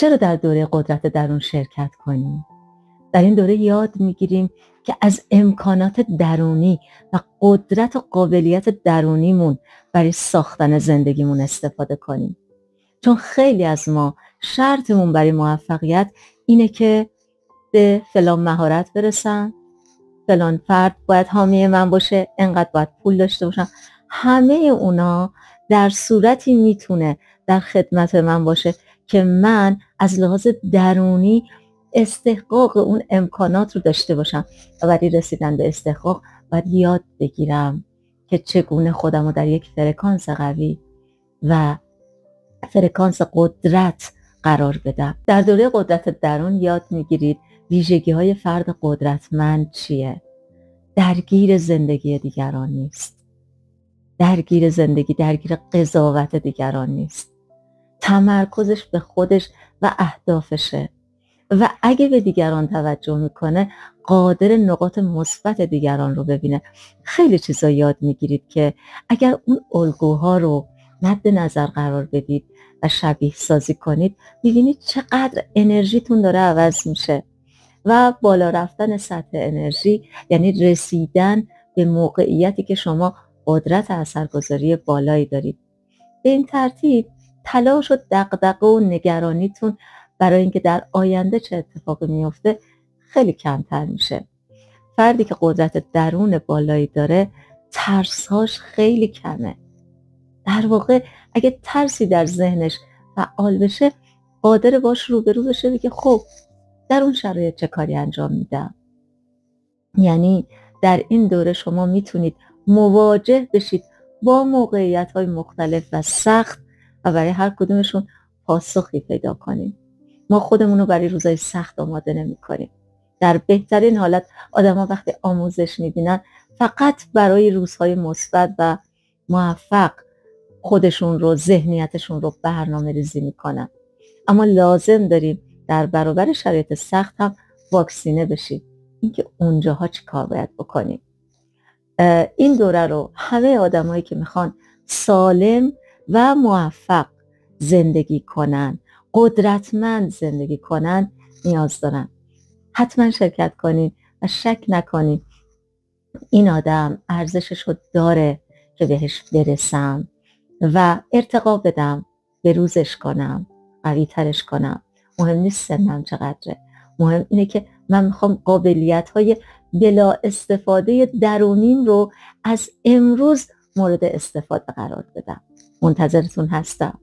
چرا در دوره قدرت درون شرکت کنیم؟ در این دوره یاد می‌گیریم که از امکانات درونی و قدرت و قابلیت درونیمون برای ساختن زندگیمون استفاده کنیم. چون خیلی از ما شرطمون برای موفقیت اینه که به فلان مهارت برسم فلان فرد باید حامی من باشه انقدر باید پول داشته باشم همه اونا در صورتی می‌تونه در خدمت من باشه. که من از لحاظ درونی استحقاق اون امکانات رو داشته باشم و برای رسیدن به استحقاق باید یاد بگیرم که چگونه خودم رو در یک فرکانس قوی و فرکانس قدرت قرار بدم. در دوره قدرت درون یاد می‌گیرید ویژگی های فرد قدرتمند چیه؟ درگیر زندگی دیگران نیست. درگیر زندگی درگیر قضاوت دیگران نیست. تمرکزش به خودش و اهدافشه. و اگه به دیگران توجه می‌کنه قادر نقاط مثبت دیگران رو ببینه. خیلی چیزا یاد می‌گیرید که اگر اون الگوها رو مد نظر قرار بدید و شبیه سازی کنید می‌بینید چقدر انرژیتون داره عوض میشه. و بالا رفتن سطح انرژی یعنی رسیدن به موقعیتی که شما قدرت اثرگذاری بالایی دارید. به این ترتیب تلاش و دقدقه و نگرانیتون برای اینکه در آینده چه اتفاقی میفته خیلی کمتر میشه. فردی که قدرت درون بالایی داره ترسهاش خیلی کمه. در واقع اگه ترسی در ذهنش فعال بشه قادر باش روبرو بشه بگه خب در اون شرایط چه کاری انجام میدم؟ یعنی در این دوره شما می‌تونید مواجه بشید با موقعیت های مختلف و سخت و برای هر کدومشون پاسخی پیدا کنیم. ما خودمون رو برای روزای سخت آماده نمی کنیم در بهترین حالت آدما وقتی آموزش می‌بینن فقط برای روزهای مثبت و موفق خودشون رو ذهنیتشون رو برنامه ریزی می‌کنن. اما لازم داریم در برابر شرایط سخت هم واکسینه بشید اینکه اونجاها چی کار باید بکنیم؟ این دوره رو همه آدمایی که می‌خوان سالم و موفق زندگی کنن قدرتمند زندگی کنن نیاز دارن. حتما شرکت کنید و شک نکنید این آدم ارزشش رو داره که بهش برسم و ارتقا بدم به روزش کنم قوی ترش کنم. مهم نیست سنم چقدره. مهم اینه که من می‌خوام قابلیت های بلا استفاده درونیم رو از امروز مورد استفاده قرار بدم. منتظرتون هستم.